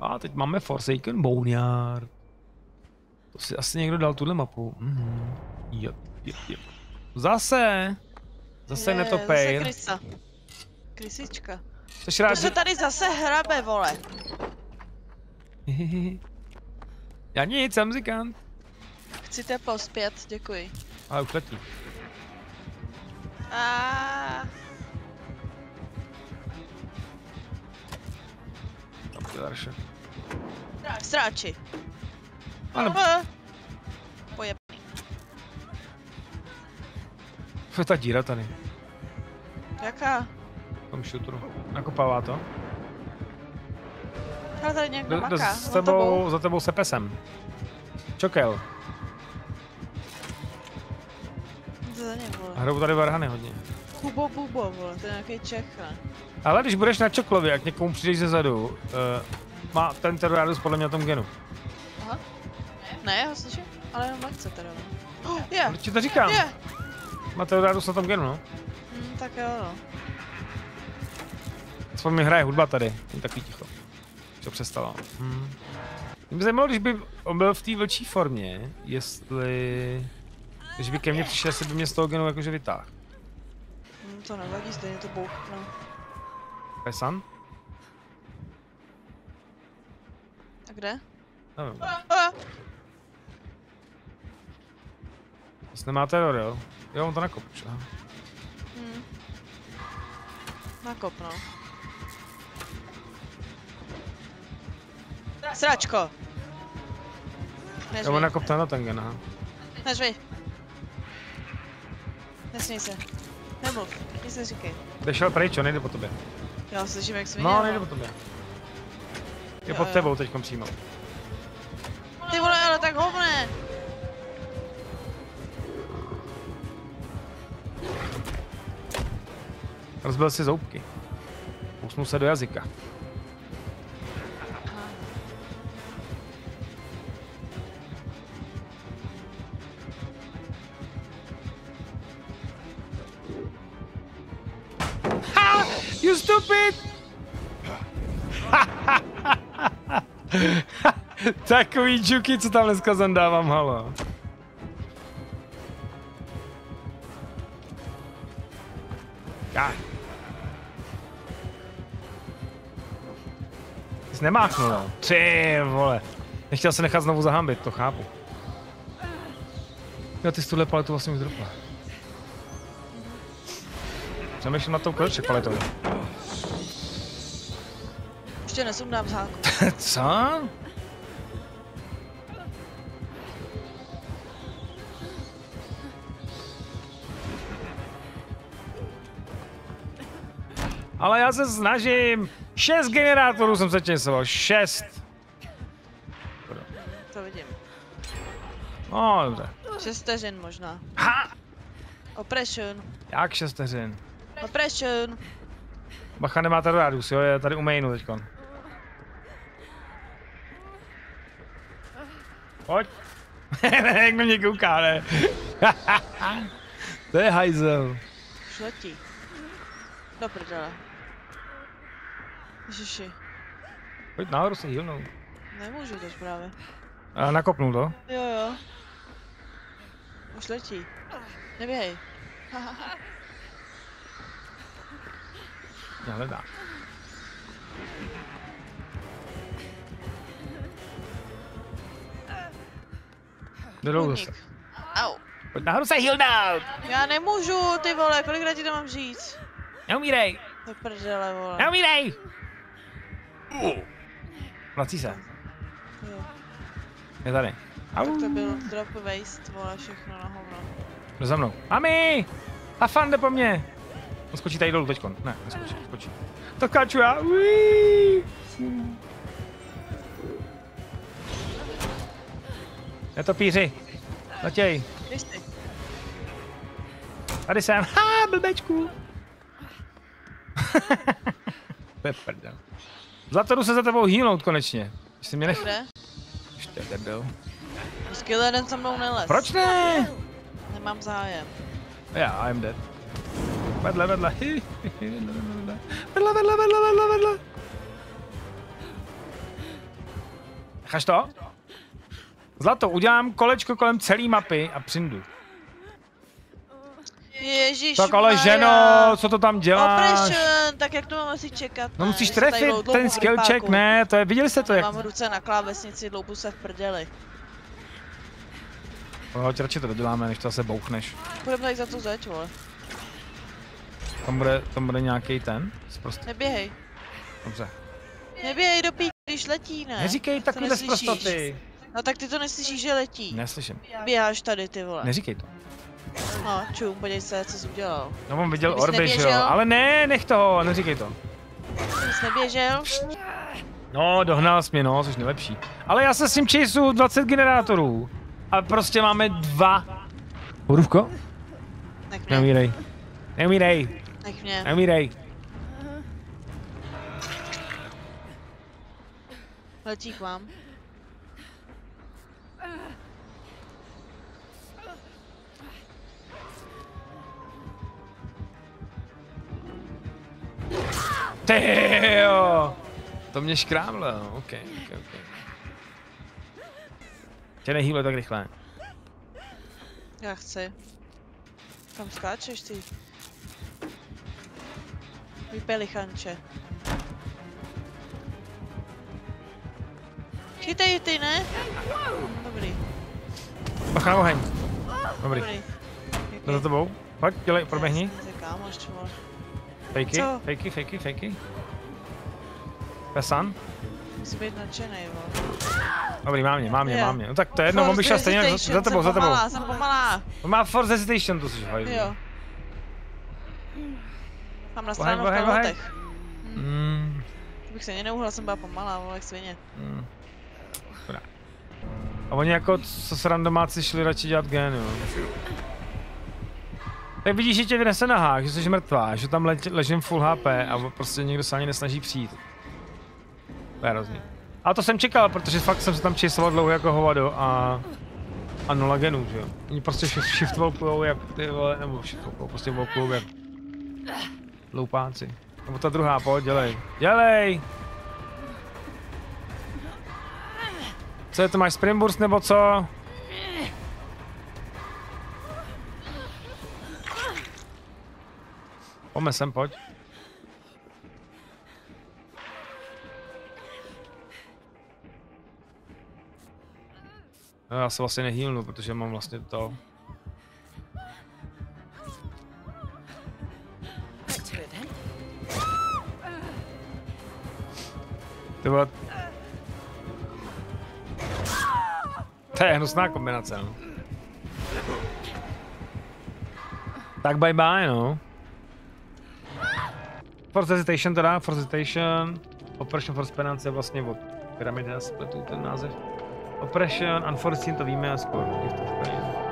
A teď máme Forsaken Boneyard. To si asi někdo dal tuhle mapu. Mhm. Jo, jo, jo. Zase. Zase Je, netopejr. Zase. Krysička. Rád, To se tady zase hrabe, vole. Já nic, jsem muzikant. Chci teplo zpět, děkuji. Ale už letí. A Tam. Sráči. Pojeb. je ta díra tady. Jaká? V tom šutru. Nakopává to. Ale tady někdo Do, do, maká. s za tebou, za tebou se pesem. Čokel. To za ně, vole. A hrajou tady varhany hodně. Bubo, bubo, vole, to je nějaký Čech, ne? Ale když budeš na čoklově, jak někomu přijdeš ze zadu, uh, má ten Terrorus podle mě na tom genu. Aha. Ne, já ho slyším, ale jenom lehce teda. no. Oh, je, Proč ti to říkám? je. Má Terrorus na tom genu, no. Hm, tak jo, no. Aspoň mi hraje hudba tady. Je takový ticho. Co přestalo. Hmm. Mě by zajímalo, když by on byl v té vlčí formě, jestli... Když by ke mně přišel, jestli by mě z toho genu jakože vytáhl. Hm, to nevadí, stejně to bouchne. Pesan? A kde? Nevím. Jestli nemá teror, jo? Jo, on to nakop už, aha. hm. Nakop, no. Sračko! Jo, on Nežvi, nakop ten na ten gen, aha. nežvi. Nesmí se. Nemluv, nic neříkej. Kde šel pryč, on nejde po tobě. Já slyším, jak svině. No, nejde po tobě. Je pod tebou teďkom přímo. Ty vole, ale tak hovne! Rozbil si zoubky. Usnul se do jazyka. Ha! You stupid! Takový džuky, co tam dneska zandávám, halo. Já. Jsi nemáchnul? Ty vole. Nechtěl se nechat znovu zahambit, to chápu. Jo, ty jsi tuhle paletu vlastně už dropla. Přemýšlím na tou kolik paletou. Ještě nesundám zháku. Co? Ale já se snažím. Šest generátorů jsem se česoval. Šest. To vidím. No, dobře. Šest vteřin možná. Ha! Oppression. Jak šest vteřin? Oppression. Bacha nemá tady radius, jo, je tady u mainu teďkon. Pojď. Jak na mě kouká, ne? to je hajzel. Šletí. Do prdele. Ježiši. Pojď nahoru se healnout. Nemůžu to právě. A nakopnul to. Jo, jo. Už letí. Neběhej. Já hledá. Zase. Průnik. Au. Pojď nahoru se healnout. Já nemůžu, ty vole, kolikrát ti to mám říct? Neumírej. Do prdele, vole. Neumírej. Vrací se. Jo. Je tady. Tak Au. to byl drop waste, vole, všechno na hovno. Jde za mnou. Mami! A fan jde po mně. On skočí tady dolů teďkon. Ne, neskočí, skočí. To skáču já. Uí. Je to píři. Letěj. Tady jsem. Ha, blbečku. to je prdel. Zlatoru se za tebou healnout konečně. Když jsi mě nech... Ještě debil. Skill jeden se mnou nelez. Proč ne? Nemám zájem. Já, I'm dead. Vedle, vedle. Vedle, vedle, vedle, vedle, vedle. Necháš to? Zlato, udělám kolečko kolem celé mapy a přijdu. Ježíš Tak ale ženo, co to tam děláš? Tak jak to mám asi čekat? No ne? musíš trefit ten skillček, rypáku. ne, to je, viděli jste to jak... Mám ruce na klávesnici, dloubu se v prdeli. Hoď, radši to doděláme, než to zase bouchneš. Půjdeme tady za tu zeď, vole. Tam bude, tam bude nějaký ten? Prostě, Neběhej. dobře. Neběhej do pí, když letí, ne? Neříkej To takovýhle zprostoty. No tak ty to neslyšíš, že letí. Neslyším. Běháš tady, ty vole. Neříkej to. No, čum, podívej se, co jsi udělal. No on viděl Kdybys orby, že jo? Ale ne, nech toho, neříkej to. Jsi neběžel? No, dohnal jsi mě, no, jsi nejlepší. Ale já se s tím chaseu 20 generátorů. A prostě máme dva. Borůvko? Nech mě, Neumírej. Neumírej, nech mě. neumírej. Letí k vám. Ty jo. To mě škrámlo, no, ok, ok, ok. Tě nehýble tak rychle. Já chci. Kam skáčeš ty? Vypelichanče. Chytej ty, ne? Dobrý, Bacha na oheň. Dobrý. dobrý. To za tebou? Pojď, dělej, proběhni. Kámoš. Fejky, Co? fejky, fejky, fejky. Pesan? Musí být nadšenej, vole. Dobrý, mám mě, mám mě, mám mě. No tak to je jedno, on by Force šel stejně za, hesitation, za tebou, jsem za tebou. Pomalá, jsem pomalá. On má Force Hesitation, to jsi hajdu. Jo. Mám na stranu v bohej, bohej. kalhotech. Mm, Kdybych se ani neuhla, jsem byla pomalá, vole, jak svině. mm. A oni jako, co se randomáci šli radši dělat jo. Tak vidíš, že tě vynese na hák, že jsi mrtvá, že tam lež, ležím full HP a prostě někdo se ani nesnaží přijít. To je hrozný. A to jsem čekal, protože fakt jsem se tam česoval dlouho jako hovado a... A nula genů, že jo. Oni prostě shift, walkujou jak ty vole, nebo shift walkujou, prostě walkujou jak... Loupáci. Nebo ta druhá, pojď, dělej. Dělej! Co je to, máš sprint burst nebo co? Pojďme sem, pojď. No, já se vlastně nehýlnu, protože mám vlastně to. Ty vole. To je hnusná kombinace, no. Tak bye bye, no. Force Hesitation teda, Force Hesitation. Operation Force Penance je vlastně od Pyramid, já spletu ten název. Operation, Unforeseen to víme, a skoro. V